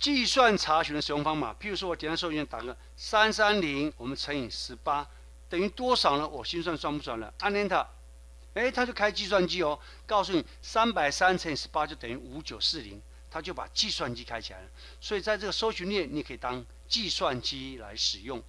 计算查询的使用方法，譬如说我点单授权打个三三零，我们乘以十八，等于多少呢？我心算算不算了？按 Enter。哎，他就开计算机哦，告诉你三百三乘以十八就等于五九四零，他就把计算机开起来了。所以在这个搜寻列，你可以当计算机来使用。